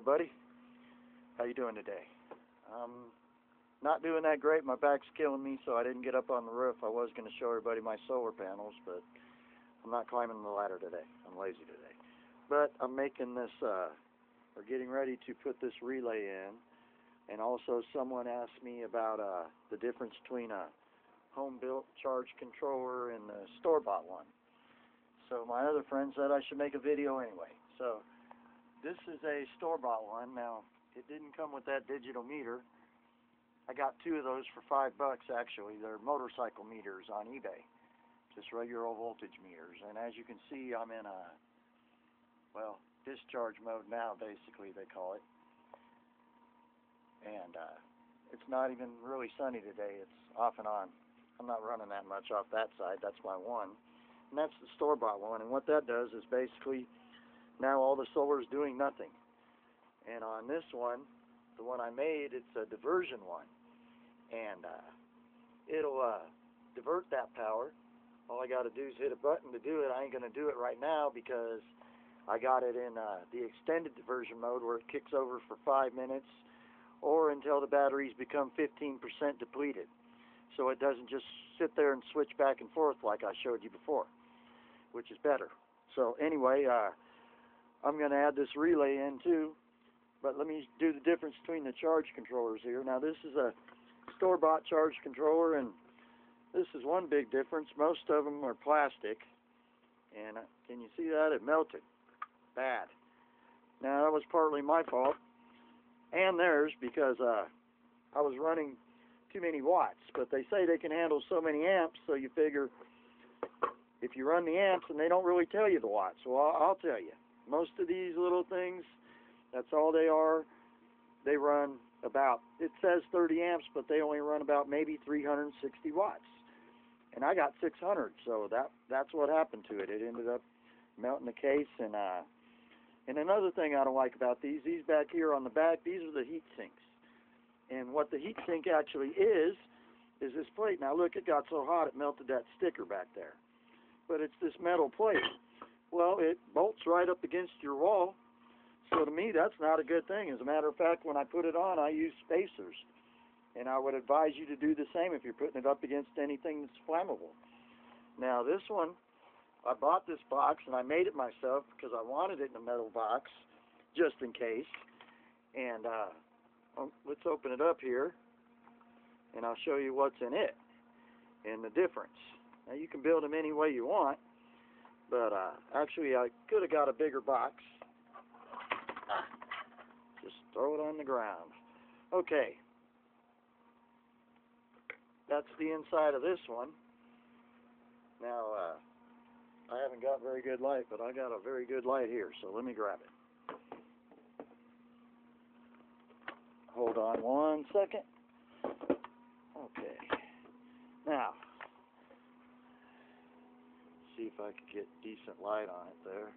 everybody. How you doing today? Um, not doing that great. My back's killing me, so I didn't get up on the roof. I was going to show everybody my solar panels, but I'm not climbing the ladder today. I'm lazy today. But I'm making this, uh, or getting ready to put this relay in. And also someone asked me about uh, the difference between a home-built charge controller and a store-bought one. So my other friend said I should make a video anyway. So this is a store-bought one. Now, it didn't come with that digital meter. I got two of those for five bucks actually. They're motorcycle meters on eBay. Just regular old voltage meters. And as you can see, I'm in a, well, discharge mode now, basically, they call it. And uh, it's not even really sunny today. It's off and on. I'm not running that much off that side. That's my one. And that's the store-bought one. And what that does is basically now all the solar is doing nothing. And on this one, the one I made, it's a diversion one. And uh, it'll uh, divert that power. All I got to do is hit a button to do it. I ain't going to do it right now because I got it in uh, the extended diversion mode where it kicks over for five minutes or until the batteries become 15% depleted. So it doesn't just sit there and switch back and forth like I showed you before, which is better. So anyway, uh, I'm going to add this relay in too, but let me do the difference between the charge controllers here. Now this is a store-bought charge controller, and this is one big difference. Most of them are plastic, and uh, can you see that? It melted. Bad. Now that was partly my fault and theirs because uh, I was running too many watts. But they say they can handle so many amps, so you figure if you run the amps and they don't really tell you the watts. Well, I'll, I'll tell you. Most of these little things, that's all they are. They run about, it says 30 amps, but they only run about maybe 360 watts. And I got 600, so that that's what happened to it. It ended up melting the case and uh and another thing I don't like about these, these back here on the back, these are the heat sinks. And what the heat sink actually is, is this plate. Now look, it got so hot it melted that sticker back there. But it's this metal plate. Well, it bolts right up against your wall. So to me, that's not a good thing. As a matter of fact, when I put it on, I use spacers. And I would advise you to do the same if you're putting it up against anything that's flammable. Now this one, I bought this box and I made it myself because I wanted it in a metal box just in case. And uh, um, let's open it up here and I'll show you what's in it and the difference. Now you can build them any way you want, but uh, actually I could have got a bigger box. Just throw it on the ground. Okay. That's the inside of this one. Now, uh, I haven't got very good light, but I got a very good light here, so let me grab it. Hold on one second. Okay. Now, I could get decent light on it there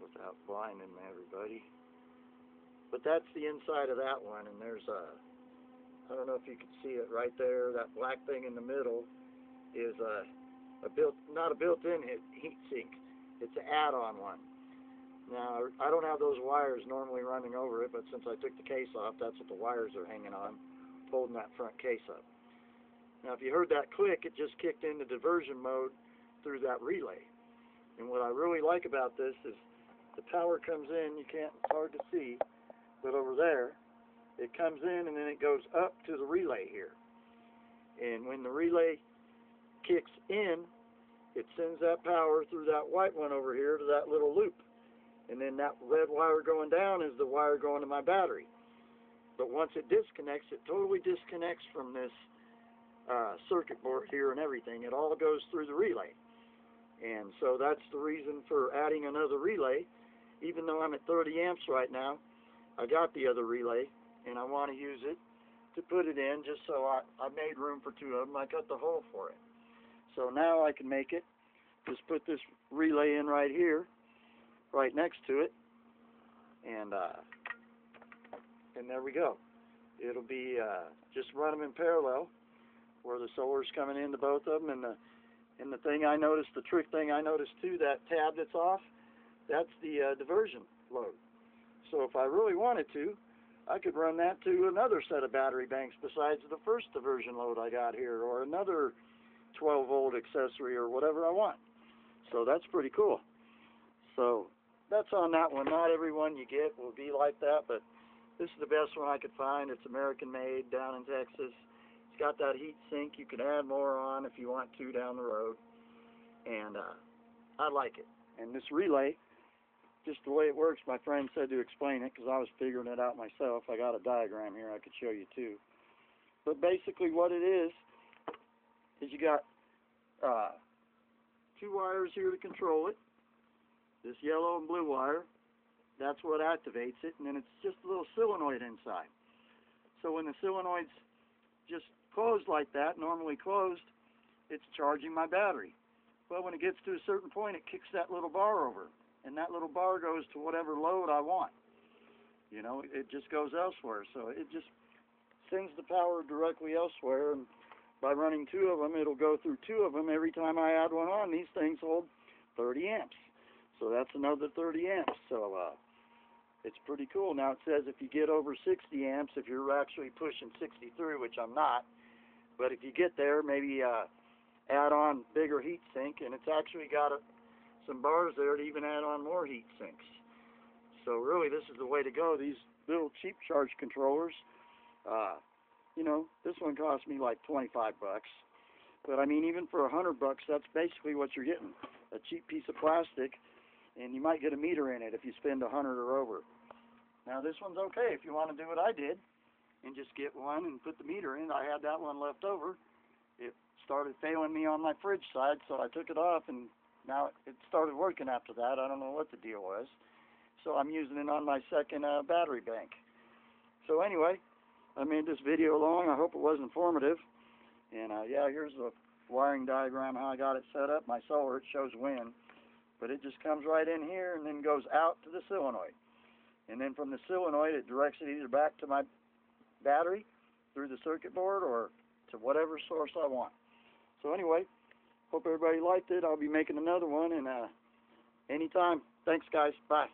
without blinding everybody. But that's the inside of that one, and there's a, I don't know if you can see it right there, that black thing in the middle is a a built not a built-in heat sink. It's an add-on one. Now I don't have those wires normally running over it, but since I took the case off, that's what the wires are hanging on, holding that front case up. Now if you heard that click, it just kicked into diversion mode through that relay. And what I really like about this is the power comes in, you can't, it's hard to see, but over there, it comes in and then it goes up to the relay here. And when the relay kicks in, it sends that power through that white one over here to that little loop. And then that red wire going down is the wire going to my battery. But once it disconnects, it totally disconnects from this uh, circuit board here and everything. It all goes through the relay. And so that's the reason for adding another relay. Even though I'm at 30 amps right now, I got the other relay, and I want to use it to put it in just so I, I made room for two of them. I cut the hole for it. So now I can make it, just put this relay in right here, right next to it, and uh, and there we go. It'll be uh, just run them in parallel, where the solar's coming into both of them, and the and the thing I noticed, the trick thing I noticed too, that tab that's off, that's the uh, diversion load. So if I really wanted to, I could run that to another set of battery banks besides the first diversion load I got here, or another 12 volt accessory, or whatever I want. So that's pretty cool. So that's on that one. Not every one you get will be like that, but this is the best one I could find. It's American made down in Texas. Got that heat sink. You can add more on if you want to down the road. And uh, I like it. And this relay, just the way it works, my friend said to explain it because I was figuring it out myself. I got a diagram here I could show you too. But basically what it is, is you got uh, two wires here to control it. This yellow and blue wire, that's what activates it, and then it's just a little solenoid inside. So when the solenoid's just closed like that, normally closed, it's charging my battery. Well, when it gets to a certain point, it kicks that little bar over, and that little bar goes to whatever load I want. You know, it just goes elsewhere, so it just sends the power directly elsewhere, and by running two of them, it'll go through two of them every time I add one on. These things hold 30 amps, so that's another 30 amps. So uh, it's pretty cool. Now it says if you get over 60 amps, if you're actually pushing 63, which I'm not, but if you get there, maybe uh, add on bigger heat sink, and it's actually got a, some bars there to even add on more heat sinks. So really, this is the way to go. These little cheap charge controllers, uh, you know, this one cost me like 25 bucks. But I mean, even for hundred bucks, that's basically what you're getting. A cheap piece of plastic, and you might get a meter in it if you spend hundred or over. Now this one's okay if you want to do what I did, and just get one and put the meter in. I had that one left over. It started failing me on my fridge side, so I took it off, and now it started working after that. I don't know what the deal was. So I'm using it on my second uh, battery bank. So anyway, I made this video long. I hope it was informative. And uh, yeah, here's the wiring diagram how I got it set up. My solar, it shows when. But it just comes right in here and then goes out to the solenoid. And then from the solenoid, it directs it either back to my battery through the circuit board or to whatever source I want. So anyway, hope everybody liked it. I'll be making another one and uh, anytime. Thanks guys. Bye.